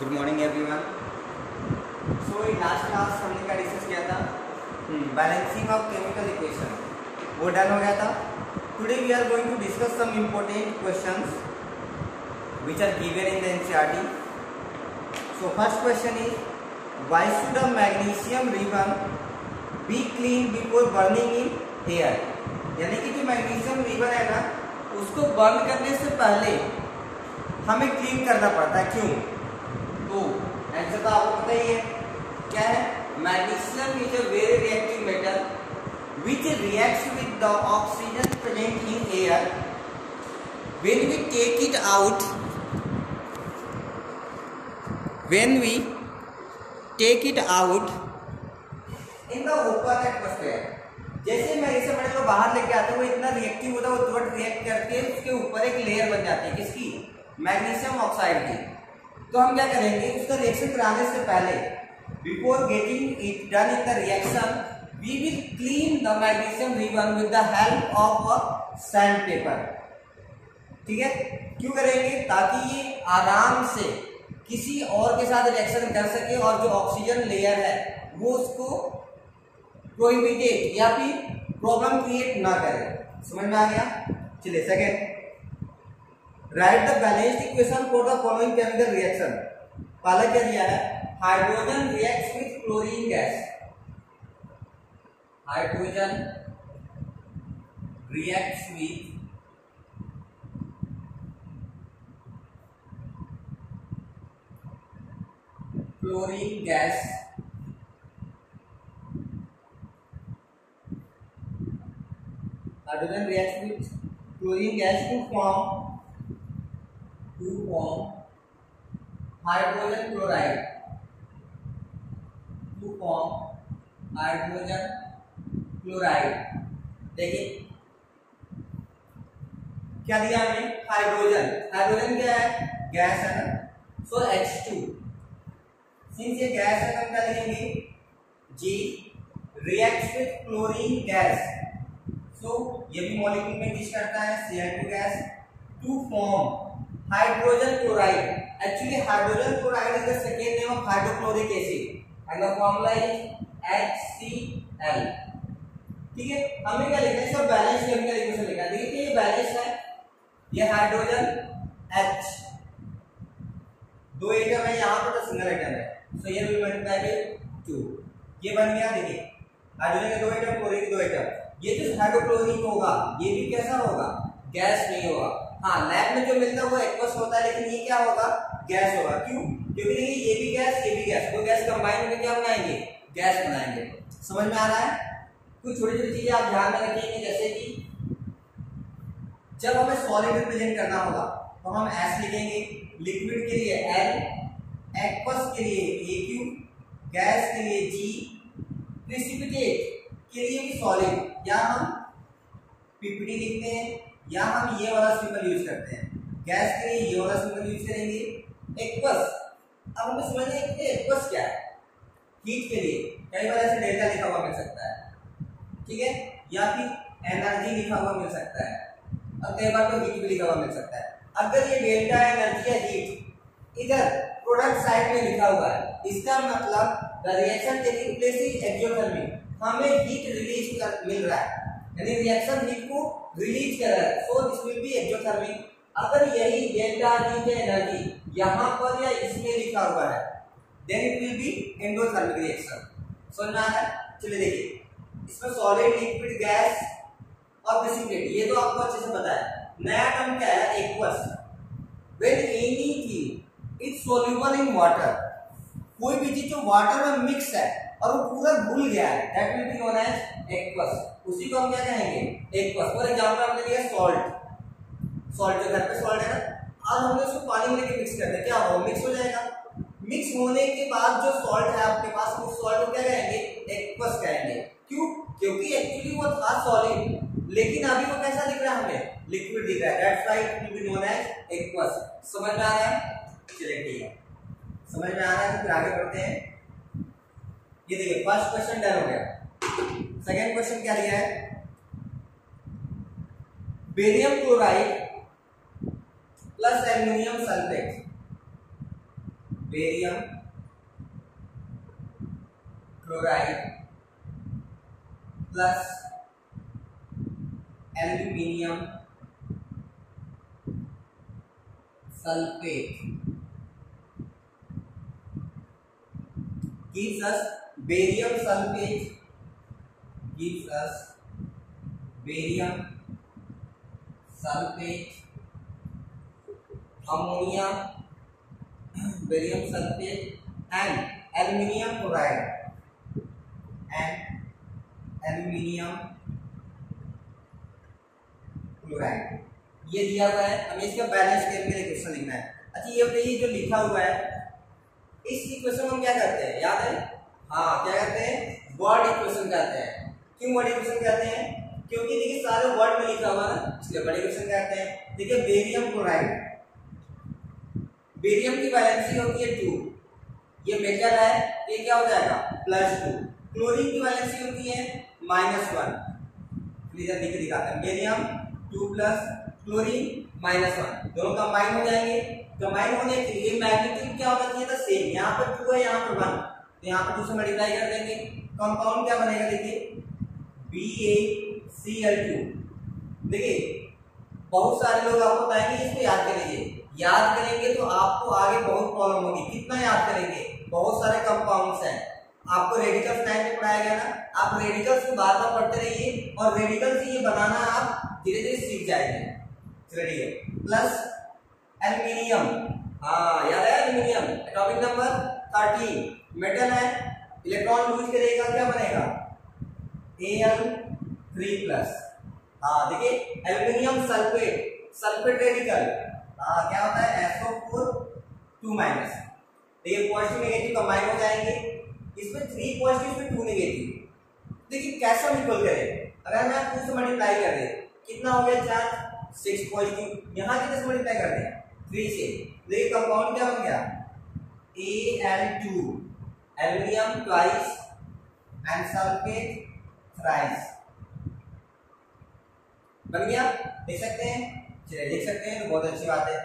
Good morning everyone so in last class हमने क्या discuss किया था? बैलेंसिंग ऑफ़ केमिकल इक्वेशन वो डन हो गया था। Today we are going to discuss some important questions which are given in the NCERT. So first question is why should a magnesium ribbon be cleaned before burning in air? यानी कि जो magnesium ribbon है ना उसको burn करने से पहले हमें क्लीन करना पड़ता है। क्यों? तो आंसर तो आपको पता ही है। क्या है? Magnesium is a very reactive metal which reacts with the oxygen present in air when we take it out, when we take it out in the open atmosphere, जैसे मैं इसे बड़े को बाहर लेके आते हैं, वो इतना रिएक्टिव होता है, वो तुरंत रिएक्ट करके उसके ऊपर एक लेयर बन जाती है। किसकी? मैग्नीशियम ऑक्साइड की। तो हम क्या करेंगे उसका रिएक्शन कराने से पहले before getting it done in the reaction we will clean the magnesium ribbon with the help of a sandpaper ठीक है? क्यों करेंगे? ताकि ये आराम से किसी और के साथ रिएक्शन कर सके और जो ऑक्सीजन लेयर है, वो उसको प्रोहिबिटेड या फिर प्रॉब्लम क्रिएट ना करे। समझ में आ गया? चलिए second write the balanced equation for the following chemical reaction पहला क्या दिया है? Hydrogen reacts with chlorine gas hydrogen reacts with chlorine gas. Hydrogen reacts with chlorine gas to form to form hydrogen chloride. To form hydrogen chloride. देखिए, क्या दिया हमें hydrogen hydrogen क्या है? गैस है ना सो एच टू सिंस ये gas है क्या लिखेंगे? जी reacts with chlorine gas so ये भी मॉलिक्यूल में किस करता है Cl2 gas to form hydrogen chloride actually hydrogen chloride is the second name of hydrochloric acid and the formula is HCl ठीक है? हमें क्या लिखना है? इसका बैलेंस केमिकल इक्वेशन लिखना है? देखिए, ये बैलेंस है। ये हाइड्रोजन H. दो एटम है यहाँ पर तो सिंगल एटम है। सो ये विल मल्टीप्लाई 2 ये बन गया, देखिए। हाइड्रोजन के दो एटम क्लोरीन के दो एटम ये जो हाइड्रोक्लोरिक होगा, ये भी कैसा होगा? गैस नहीं होगा। हाँ लैब में जो मिलता है वो एक्वस होता है, लेकिन ये क्या होगा? गैस होगा। क्यों? क्योंकि देखिए, ये भी गैस ये भी गैस दो गैस कंबाइन होकर क्या बनाएँगे? गैस बनाएँगे। समझ में आ रहा है? कुछ छोटी छोटी चीज़ें आप ध्यान में रखेंगे जैसे कि जब हमें सॉलिड रिप्रेजेंट करना होगा तो हम एस लिखेंगे। लिक्विड के लिए एल एक्वस के लिए ए क्यू गैस के लिए जी प्रिसिपिटेट के लिए भी सॉलिड या हम पीपीटी लिखते हैं। या हम ये वाला सिंबल यूज़ करते हैं। गैस के लिए ये वाला सिंबल यूज़ करेंगे। एक्वस अब हमें समझना है कि एक्वस क्या है? हीट के लिए। कई बार ऐसे डेल्टा लिखा हुआ मिल सकता है। ठीक है? या फिर एनर्जी लिखा हुआ मिल सकता है। और कई बार तो हीट भी लिखा हुआ मिल सकता है। अगर ये डेल्टा एनर्जी या हीट इधर प्रोडक्ट साइड में लिखा हुआ है, इसका मतलब the reaction taking place is exothermic हमें हीट रिलीज़ कर मिल रहा है। यानी रिएक्शन हीट को रिलीज़ कर रहा है। So this will be exothermic अगर यही डेल्टा हीट एनर्जी यहाँ पर या इसमें लिखा हुआ है then it will be endothermic reaction में है? चलिए देखिए। इसमें सॉलिड लिक्विड गैस और प्रेसिपिटेट ये तो आपको अच्छे से पता है। नया टर्म क्या है? Aqueous when anything is soluble in water कोई भी चीज़ जो वाटर में मिक्स है और वो पूरा घुल गया है that will be known as aqueous उसी को हम क्या कहेंगे? एक्वस फॉर एग्जांपल हमने लिया सॉल्ट सॉल्ट जो घर पे सॉल्ट है ना? आज हमने उसको पानी में लेके मिक्स कर दिया क्या होगा मिक्स हो जाएगा। मिक्स होने के बाद जो सॉल्ट है आपके पास, उस सॉल्ट को क्या कहेंगे? एक्वस कहेंगे। क्यों? क्योंकि एक्चुअली वो था सॉलिड लेकिन अभी वो कैसा दिख रहा है हमें? लिक्विड दिख रहा है। That's why it will be known as aqueous समझ में आ रहा है? चलिए ठीक है। समझ में आ रहा है? तो फिर आगे बढ़ते हैं। ये देखिए फ़र्स्ट क्वेश्चन डन हो गया। सेकंड क्वेश्चन क्या दिया है? Barium chloride plus aluminium sulphate barium chloride plus aluminium sulfate. Gives us barium sulfate gives us barium sulfate ammonia barium sulfate and aluminium chloride and aluminium chloride ये दिया हुआ है हमें इसका बैलेंस करके क्वेश्चन लिखना है अच्छा ये बताइए जो लिखा हुआ है इस इक्वेशन को हम क्या करते हैं याद है हाँ क्या कहते हैं वर्ड इक्वेशन कहते हैं क्यों वर्ड इक्वेशन कहते हैं? क्योंकि देखिए, सारे वर्ड में लिखा हुआ है इसलिए वर्ड इक्वेशन कहते हैं। देखिए बेरियम क्लोराइड बेरियम की वैलेंसी होती है टू ये मेटल है ये क्या हो जाएगा? प्लस टू क्लोरीन की वैलेंसी होती है माइनस वन लिख दिखाते हैं। Barium two plus chlorine minus one दोनों कंबाइन हो जाएँगे। कंबाइन होने के लिए मैग्नीट्यूड क्या होना चाहिए था? सेम यहाँ पर टू है, यहाँ पर वन तो यहाँ पर से मल्टीप्लाई कर देंगे। कंपाउंड क्या बनेगा? देखिए B A C L two देखिए, बहुत सारे लोग आपको बताएँगे इसको याद कर लीजिए याद करेंगे तो आपको आगे बहुत प्रॉब्लम होगी। कितना याद करेंगे? बहुत सारे कंपाउंड्स हैं। आपको रेडिकल्स टाइम में पढ़ाया गया ना? आप रेडिकल्स को बार बार पढ़ते रहिए और रेडिकल से ये बनाना आप धीरे धीरे सीख जाएँगे। चलिए। प्लस एल्यूमिनियम हाँ याद है aluminium topic number thirteen metal है इलेक्ट्रॉन यूज़ करेगा क्या बनेगा? एल थ्री प्लस हाँ देखिए एल्यूमिनियम सल्फेट सल्फेट रेडिकल हाँ क्या होता है? एसओ फोर टू माइनस देखिए पॉजिटिव नेगेटिव कंबाइन हो जाएँगे। इसमें थ्री पॉजिटिव इसमें टू नेगेटिव देखिए, कैसे इक्वल करें? अगर मैं टू से मल्टीप्लाई कर दे, कितना हो गया चार? सिक्स पॉजिटिव यहाँ कितने से मल्टीप्लाई कर दें? थ्री से. देखिए कंपाउंड क्या बन गया? A L two aluminium twice and sulphate thrice बन गया? देख सकते हैं? चलिए देख सकते हैं तो बहुत अच्छी बात है।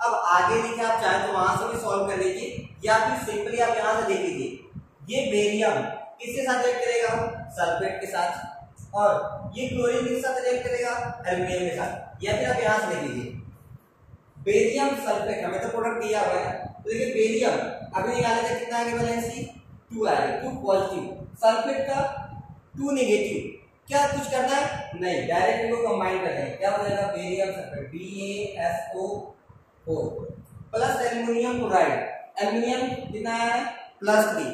अब आगे देखिए, आप चाहे तो वहाँ से भी सॉल्व कर लीजिए, या फिर सिंपली आप यहाँ से देख लीजिए। ये बेरियम किसके साथ रिएक्ट करेगा? सल्फेट के साथ। और ये क्लोरीन किसके साथ रिएक्ट करेगा? एल्यूमिनियम के साथ। या फिर आप यहाँ से देख लीजिए। बेरियम सल्फेट हमें तो प्रोडक्ट दिया हुआ है। तो देखिए बेरियम अभी निकाले थे कितना आगे वैलेंसी टू आएगा टू पॉजिटिव सल्फेट का टू नेगेटिव। क्या कुछ करना है? नहीं, डायरेक्ट इनको कंबाइन कर देंगे क्या हो जाएगा? Barium sulphate B A S O four plus aluminium chloride aluminium कितना है? प्लस थ्री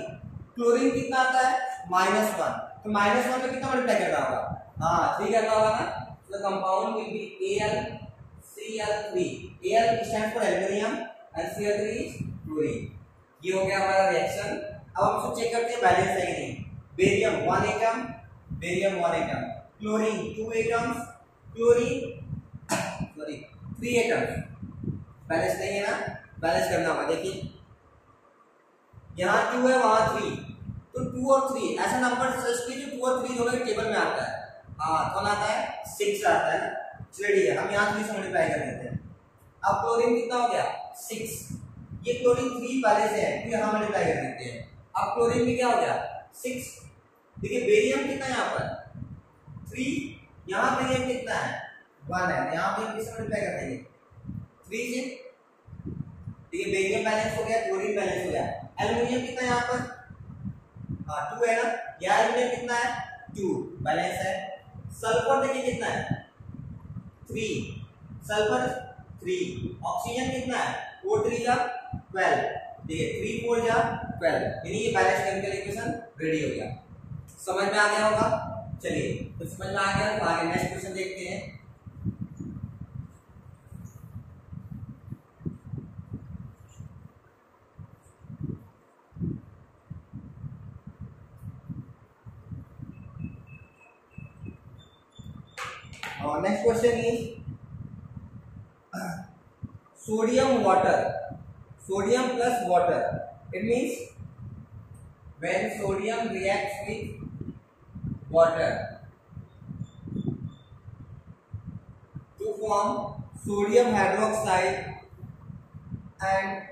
क्लोरीन कितना आता है? माइनस वन तो माइनस वन में कितना मल्टीप्लाई करना होगा? हाँ थ्री करना होगा ना? The L will be AlCl3. Al stands for aluminium and Cl3 is chlorine. ये हो गया हमारा रिएक्शन अब हम चेक करते हैं बैलेंस है कि नहीं। Barium one atom barium one atom chlorine two atoms chlorine sorry three atoms balance नहीं है ना? बैलेंस करना होगा, देखिए। यहाँ टू है, वहाँ थ्री तो टू और थ्री ऐसा नंबर कीजिए टू और थ्री दोनों टेबल में आता है। हाँ कौन आता है? सिक्स आता है। चलिए ठीक है। हम यहाँ थ्री से मल्टीप्लाई कर देते हैं। अब क्लोरीन कितना हो गया? सिक्स ये क्लोरीन थ्री पहले से है तो यहाँ मल्टीप्लाई कर देते हैं। अब क्लोरीन में क्या हो गया? सिक्स देखिए बेरियम कितना यहाँ पर? थ्री यहाँ बेरियम कितना है? वन है। यहाँ पे किससे मल्टीप्लाई कर देंगे थ्री से? देखिए बेरियम बैलेंस हो गया क्लोरीन बैलेंस हो गया। एल्यूमिनियम कितना यहाँ पर? हाँ टू है ना? यहाँ एल्यूमिनियम कितना है? टू बैलेंस है। सल्फ़र देखिए कितना है? थ्री सल्फ़र थ्री ऑक्सीजन कितना है? फोर थ्री जा ट्वेल्व देखिए थ्री फोर जा ट्वेल्व यानी ये बैलेंस केमिकल इक्वेशन रेडी हो गया। समझ में आ गया होगा? चलिए तो समझ में आ गया तो आगे नेक्स्ट क्वेश्चन देखते हैं। और next question is sodium water sodium plus water it means when sodium reacts with water. To form sodium hydroxide and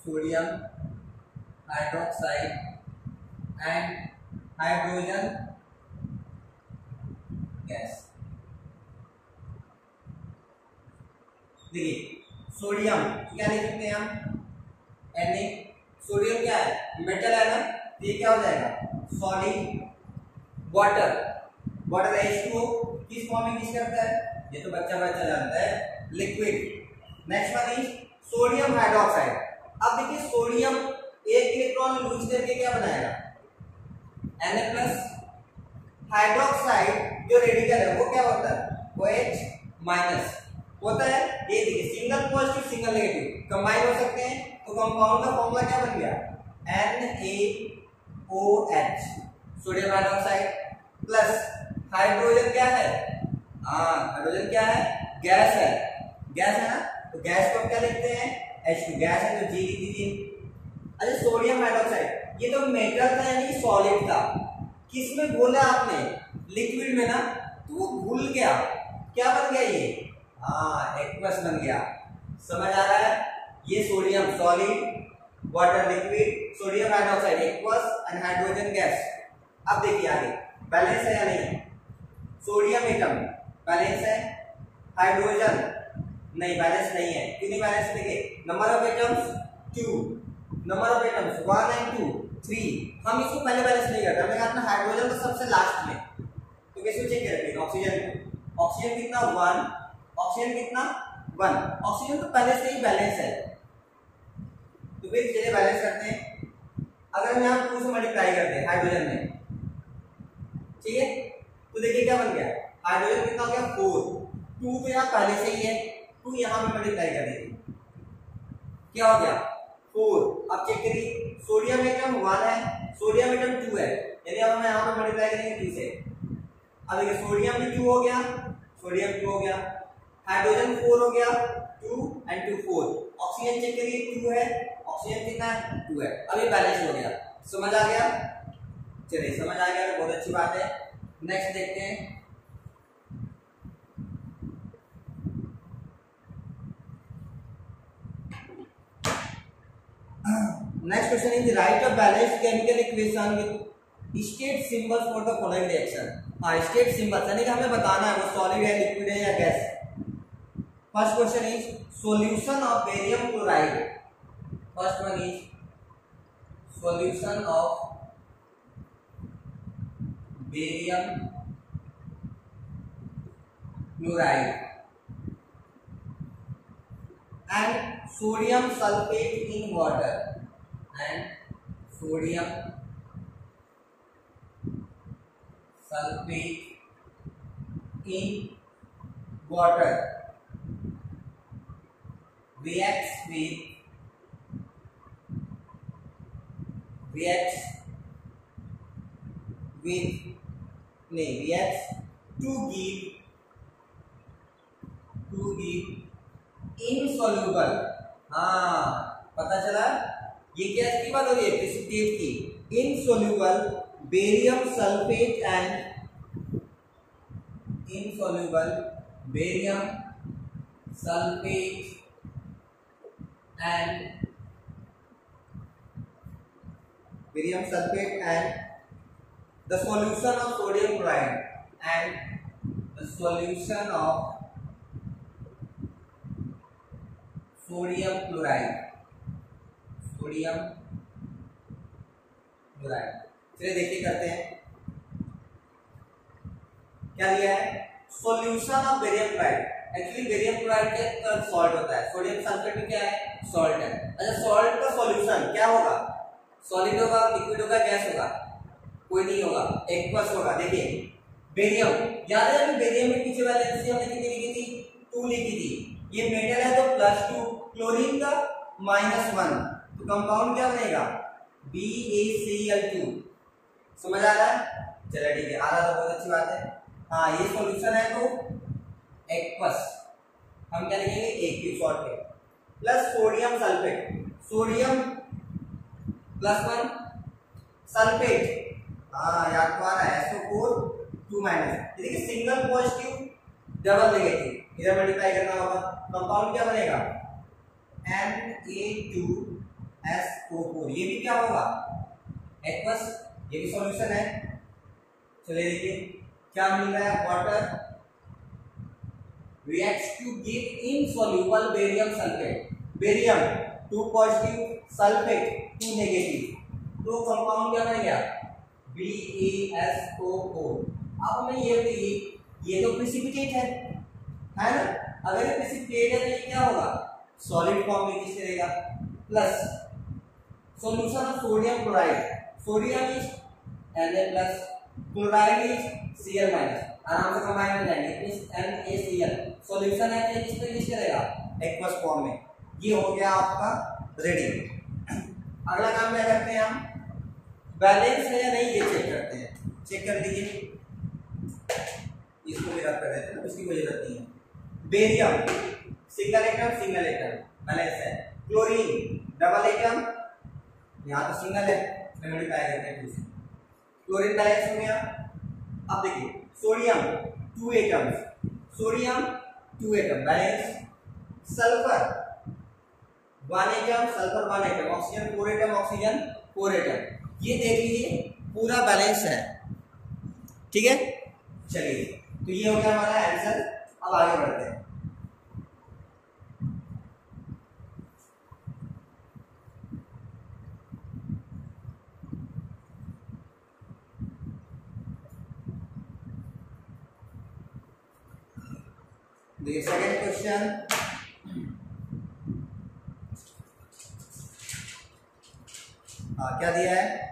sodium hydroxide and hydrogen gas देखिए सोडियम क्या लिख सकते हैं हम? एन सोडियम क्या है? मेटल है ना? ये क्या हो जाएगा? Solid water water H two किस फॉर्म में किस करता है? ये तो बच्चा बच्चा जानता है। Liquid next one is sodium hydroxide अब देखिए सोडियम एक इलेक्ट्रॉन लूज करके क्या बनाएगा? Na प्लस हाइड्रोक्साइड जो रेडिकल है, वो क्या होता है? वो H माइनस होता है? ये देखिए single positive single negative combine हो सकते हैं। तो कंपाउंड का फॉर्मूला क्या बन गया? NaOH sodium hydroxide plus hydrogen क्या है? हाँ हाइड्रोजन क्या है? गैस है। गैस है ना? तो गैस को क्या लिखते हैं? H2 गैस है तो G लिख दीजिए अच्छा सोडियम हाइड्रोक्साइड ये तो मेटल था, यानी सॉलिड था। किसमें बोला आपने? लिक्विड में ना? तो वो भूल गया। क्या बन गया ये? हाँ एक्वस बन गया। समझ आ रहा है? ये sodium solid water liquid sodium hydroxide aqueous and hydrogen gas अब देखिए आगे। बैलेंस है या नहीं? सोडियम एटम बैलेंस है? हाइड्रोजन नहीं बैलेंस नहीं है। क्यों नहीं बैलेंस देखिए number of atoms two number of atoms one and two three हम इसको पहले बैलेंस नहीं करते, हमने अपना हाइड्रोजन तो सबसे लास्ट में। तो कैसे चेक करेंगे ऑक्सीजन ऑक्सीजन कितना? वन ऑक्सीजन कितना? वन ऑक्सीजन तो पहले से ही बैलेंस है। फिर चलिए बैलेंस करते हैं। अगर हम यहाँ टू से मल्टीप्लाई करते हैं हाइड्रोजन में। ठीक है? तो देखिए क्या बन गया। हाइड्रोजन कितना हो गया? फोर टू तो यहाँ पहले से ही है। टू यहाँ पे मल्टीप्लाई कर देंगे। क्या हो गया? फोर अब चेक करिए। सोडियम एटम वन है। सोडियम एटम टू है। यानी अब हम यहाँ पे मल्टीप्लाई करेंगे थ्री से। अब देखिए सोडियम भी टू हो गया। सोडियम टू हो गया। हाइड्रोजन फोर हो गया। Two and two four oxygen check करिए टू है। ऑक्सीजन कितना है? टू है। अभी बैलेंस हो गया। समझ आ गया? चलिए, समझ आ गया। तो बहुत अच्छी बात है। नेक्स्ट देखते हैं। Next question is write a balanced chemical equation state symbols for the following reaction हाँ स्टेट सिंबल्स यानी कि हमें बताना है, वो सॉलिड है लिक्विड है या gas first question is solution of barium chloride first one is solution of barium chloride and sodium sulfate in water and sodium sulfate in water reacts with reacts with no, reacts to give to give insoluble हाँ पता चला? ये क्या की बात हो रही है? प्रेसिपिटेट की। Insoluble barium sulphate and insoluble barium sulphate and barium sulphate and the solution of sodium chloride and the solution of sodium chloride sodium chloride चलिए देखिए करते हैं। क्या दिया है? Solution of barium chloride actually barium chloride क्या salt होता है। सोडियम सल्फेट भी क्या है? सॉल्ट है। अच्छा सॉल्ट का सॉल्यूशन क्या होगा? सॉलिड होगा लिक्विड होगा गैस होगा। कोई नहीं होगा एक्वस होगा। देखिए बेरियम याद है बेरियम में पीछे वाले हमने कितनी लिखी थी? टू लिखी थी। ये मेटल है तो प्लस टू क्लोरीन का माइनस वन तो कंपाउंड क्या बनेगा? B A C L two समझ आ रहा है? चलो ठीक है, आ रहा तो बहुत अच्छी बात है। हाँ ये सॉल्यूशन है तो एक्वस हम क्या लिखेंगे? एक शॉर्ट पे plus sodium sulphate sodium plus one, sulphate हाँ याद तो आ रहा है एसओ फोर टू माइनस। देखिए, सिंगल पॉजिटिव, डबल नेगेटिव। इधर मल्टीप्लाई करना होगा, कंपाउंड क्या बनेगा? N A two S O four ये भी क्या होगा? एक्वस ये भी सॉल्यूशन है। चलिए देखिए, क्या मिल रहा है? Water reacts to give insoluble barium sulphate barium two positive, sulphate, two negative. तो कंपाउंड क्या बन गया B A S O four अब हमें ये बताइए, ये तो प्रेसिपिटेट है है ना? अगर ये प्रेसिपिटेट है तो ये क्या होगा? सॉलिड फॉर्म में किस रहेगा? Plus solution of sodium chloride sodium is Na plus chloride is Cl minus आराम से कंबाइन हो जाएँगे। इस NaCl सॉल्यूशन है तो किस करेगा एक्वस फॉर्म में। ये हो गया आपका रेडी अगला काम क्या करते हैं हम? बैलेंस है या नहीं ये चेक करते हैं. चेक कर लीजिए. इसको भी रख कर देते हैं उसकी कोई ज़रूरत नहीं है. Barium single atom single atom balance है. क्लोरीन डबल एटम यहाँ तो सिंगल है. हैं क्लोरीन बैलेंस हो गया. अब देखिए sodium two atoms sodium two atom balance sulphur one atom sulphur one atom oxygen four atom oxygen four atom ये देख लीजिए, पूरा बैलेंस है। ठीक है? चलिए तो ये हो गया हमारा आंसर अब आगे बढ़ते हैं। देखिए सेकेंड क्वेश्चन हाँ क्या दिया है।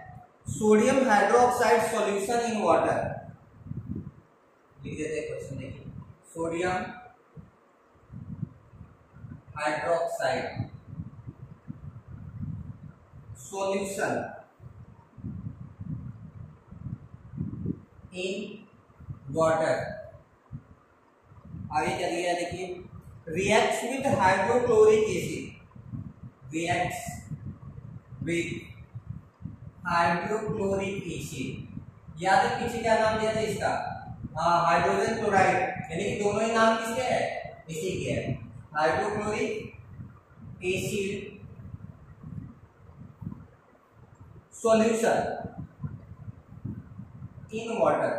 Sodium hydroxide solution in water लिख देते क्वेश्चन देखिए। Sodium hydroxide solution in water आगे क्या दिया देखिए। Reacts with hydrochloric acid reacts with hydrochloric acid याद है पीछे क्या नाम दिया था इसका? हाँ हाइड्रोजन क्लोराइड। यानी कि दोनों ही नाम किसके है? इसी के है। Hydrochloric acid solution. In water.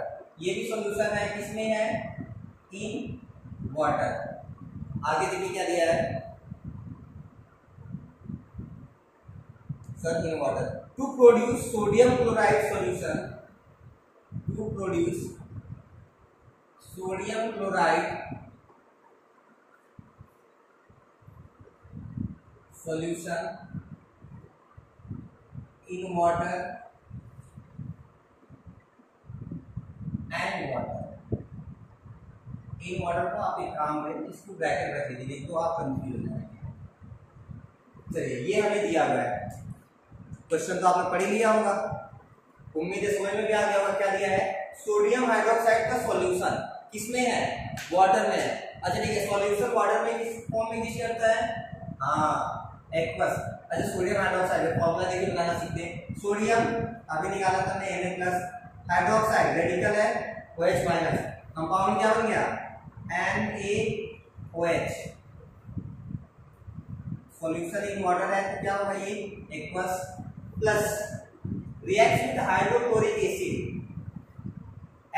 ये भी सॉल्यूशन है किसमें है? In water. आगे देखिए क्या दिया है। In water to produce sodium chloride solution to produce sodium chloride solution in water and water in water को आप एक काम करें इसको ब्रैकेट रख दीजिए तो आप कंफ्यूज हो जाएँगे चलिए ये हमें दिया गया है क्वेश्चन तो आपने पढ़ लिया होगा। उम्मीद है समझ में भी आ गया होगा क्या दिया है? सोडियम हाइड्रोक्साइड का सॉल्यूशन किसमें है? वाटर में है। अच्छा ठीक है, सॉल्यूशन वाटर में किस फॉर्म में एग्जिस्ट करता है? हाँ एक्वस अच्छा सोडियम हाइड्रोक्साइड फॉर्मूला देखिए लगाना सीखते हैं। सोडियम, अभी निकाला था हमने Na प्लस हाइड्रोक्साइड रेडिकल है OH माइनस कंपाउंड क्या बन गया? N A O H solution in water है तो क्या होगा ये? Aqueous plus react with hydrochloric acid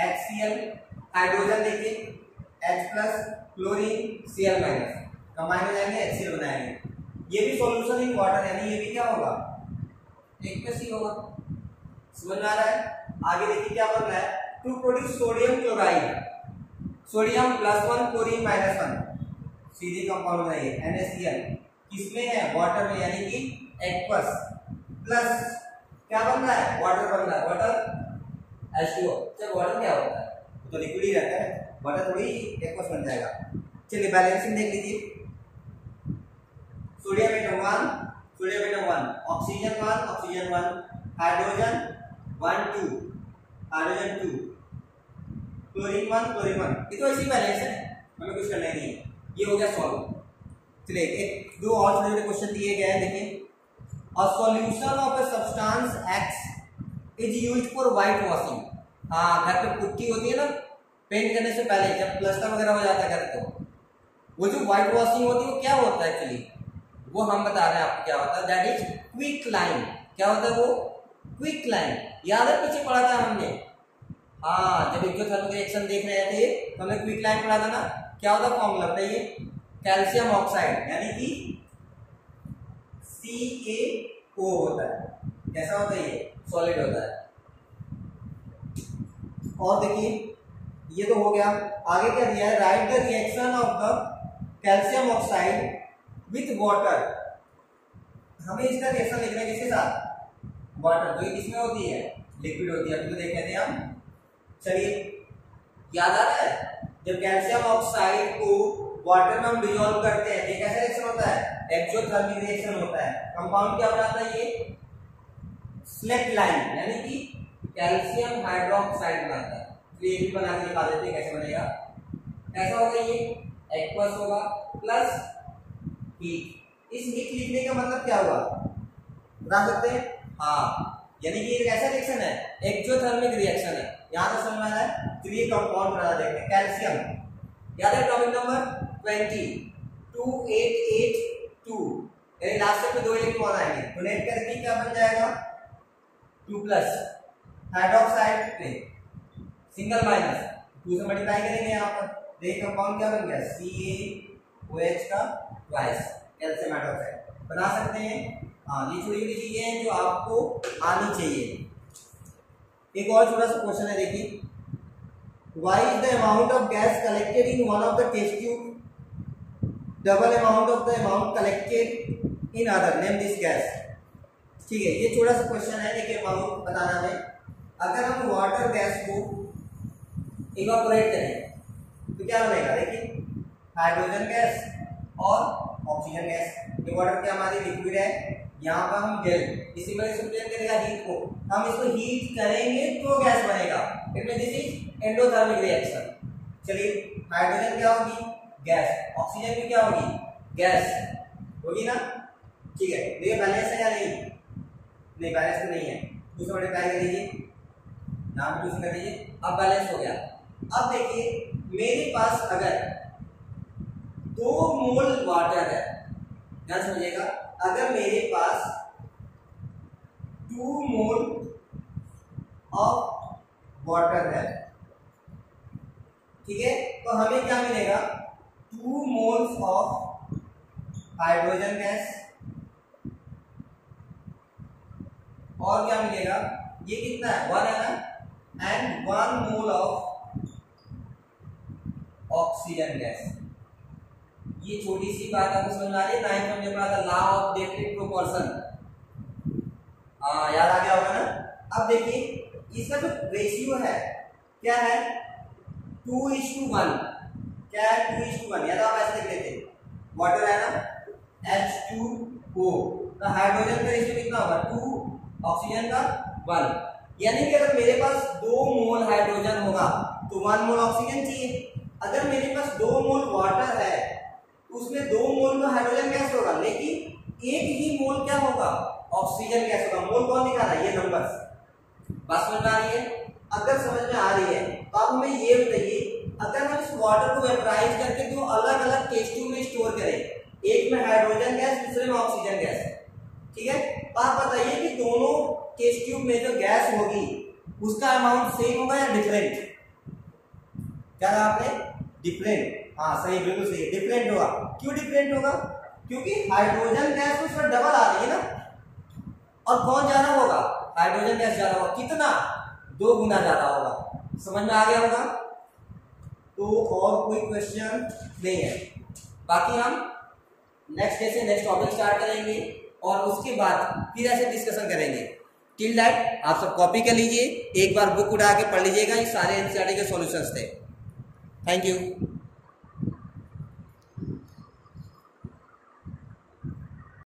HCl hydrogen देखिए H plus chlorine Cl minus combine हो जाएँगे HCl बनाएँगे. ये भी सॉल्यूशन इन वाटर यानी ये भी क्या होगा? एक में सी होगा। समझ में आ रहा है? आगे देखिए क्या बन रहा है? To produce sodium chloride sodium plus one chlorine minus one सीधे कंपाउंड बनाइए NaCl किसमें है? वाटर में, यानी कि एक्वस प्लस क्या बन रहा है वाटर बन रहा है वाटर H2O चल वाटर क्या होता है? तो लिक्विड ही रहता है। वाटर थोड़ी एक्वस बन जाएगा। चलिए बैलेंसिंग देख लीजिए। Sodium atom one sodium atom one oxygen one oxygen one hydrogen one two hydrogen two chlorine one chlorine one ये तो ऐसी बैलेंस है। हमें कुछ करना ही नहीं है। ये हो गया सॉल्व चलिए, एक, दो और छोटे छोटे क्वेश्चन दिए गए हैं, देखिए। A solution of a substance X is used for white washing. हाँ घर पे पुट्टी होती है ना पेंट करने से पहले, जब प्लस्टर वगैरह हो जाता है घर को वो जो व्हाइट वॉशिंग होती है, वो क्या होता है एक्चुअली वो हम बता रहे हैं आपको क्या होता है। दैट इज़ क्विक लाइन क्या होता है वो? क्विक लाइन याद है, पीछे पढ़ा था हमने? हाँ जब एक्जोथर्मिक रिएक्शन देख रहे थे तो हमने क्विक लाइन पढ़ा था ना। क्या होता फॉर्मूला बताइए? कैल्शियम ऑक्साइड यानी कि सी ए ओ होता है। कैसा होता है ये? सॉलिड होता है। और देखिए, ये तो हो गया। आगे क्या दिया है? Write the reaction of the calcium oxide with water हमें इसका रिएक्शन लिखना है किसके साथ? वाटर जो किसमें होती है? लिक्विड होती है। अभी तो देख लेते हैं हम। चलिए, याद आ रहा है? जब कैल्शियम ऑक्साइड को वाटर में हम डिजोल्व करते हैं। ये कैसा रिएक्शन होता है? एक्सोथर्मिक रिएक्शन होता है। कंपाउंड क्या बनाता है ये? स्लेट लाइन यानी कि कैल्शियम हाइड्रोक्साइड बनाता है। तो ये भी बना के दिखा देते हैं, कैसे बनेगा? कैसा होगा ये। एक्वस होगा प्लस हीट इस हीट लिखने का मतलब क्या हुआ? बता सकते हैं? हाँ। यानी कि एक ऐसा रिएक्शन है एक्सोथर्मिक रिएक्शन है। यहाँ तो समझ आ रहा है थ्री कंपाउंड बना देखते हैं। कैल्शियम याद है topic number twenty, two, eight eight, two. यानी लास्ट में दो इलेक्ट्रॉन आएँगे तो नेट करके क्या बन जाएगा? टू प्लस हाइड्रोक्साइड पे सिंगल माइनस टू से मल्टीप्लाई करेंगे यहाँ पर। देखिए कंपाउंड क्या बन गया? सी ए ओ एच का ट्वाइस कैल्शियम हाइड्रोक्साइड बना सकते हैं। हाँ ये छोटी छोटी चीज़ें हैं जो आपको आनी चाहिए। एक और छोटा सा क्वेश्चन है, देखिए। Why is the amount of gas collected in one of the test tube double amount of the amount collected in other name this gas ठीक है, ये छोटा सा क्वेश्चन है, एक अमाउंट बताना है। अगर हम वाटर गैस को इवापोरेट करें तो क्या बनेगा? देखिए हाइड्रोजन गैस और ऑक्सीजन गैस ये वाटर क्या हमारी लिक्विड है। यहाँ पर हम जल इसी में रिप्रेजेंट करेगा हीट को। हम इसको हीट करेंगे तो गैस बनेगा। It mean this is endothermic reaction चलिए हाइड्रोजन क्या होगी? गैस, ऑक्सीजन भी क्या होगी? गैस। होगी ना? ठीक है। तो ये बैलेंस है या नहीं? नहीं बैलेंस तो नहीं है। दूसरा मल्टीप्लाई कर लीजिए नाम चूज़ कर लीजिए अब बैलेंस हो गया। अब देखिए, मेरे पास अगर दो मोल वाटर है, ध्यान समझिएगा। अगर मेरे पास टू मोल ऑफ़ वाटर है, ठीक है? तो हमें क्या मिलेगा? Two moles of hydrogen gas और क्या मिलेगा? ये कितना है? वन है ना? And one mole of oxygen gas ये छोटी सी बात आपको समझ आ रही है? नाइन्थ में पढ़ा था लॉ ऑफ़ डेफिनेट प्रोपोर्शन याद आ गया होगा ना? अब देखिए, इसका जो रेशियो है, क्या है? टू इज़ टू वन क्या है? टू वन तो आप ऐसे देख लेते वाटर है ना? एच टू ओ तो हाइड्रोजन का रेशियो कितना होगा? टू ऑक्सीजन का वन यानी कि अगर मेरे पास दो मोल हाइड्रोजन होगा तो वन मोल ऑक्सीजन चाहिए। अगर मेरे पास दो मोल वाटर है तो उसमें दो मोल में हाइड्रोजन गैस होगा? लेकिन एक ही मोल क्या होगा? ऑक्सीजन गैस होगा? मोल कौन दिखा रहा है? ये नंबर बात समझ में आ रही है? अगर समझ में आ रही है तो आप हमें ये बताइए अगर हम इस वाटर को वेपराइज करके दो अलग अलग टेस्ट ट्यूब में स्टोर करें? एक में हाइड्रोजन गैस दूसरे में ऑक्सीजन गैस ठीक है? तो आप बताइए कि दोनों टेस्ट ट्यूब में जो गैस होगी, उसका अमाउंट सेम होगा या डिफरेंट क्या कहा आपने? डिफरेंट हाँ सही, बिल्कुल सही. डिफरेंट होगा. क्यों डिफरेंट होगा? क्योंकि हाइड्रोजन गैस तो उसमें डबल आ रही है ना? और कौन ज़्यादा होगा? हाइड्रोजन गैस ज़्यादा होगा. कितना? दो गुना ज़्यादा होगा. समझ में आ गया होगा? तो और कोई क्वेश्चन नहीं है। बाकी हम नेक्स्ट डे से नेक्स्ट टॉपिक स्टार्ट करेंगे और उसके बाद फिर ऐसे डिस्कशन करेंगे। टिल दैट आप सब कॉपी कर लीजिए। एक बार बुक उठा के पढ़ लीजिएगा। ये सारे एनसीआरटी के सॉल्यूशंस थे। Thank you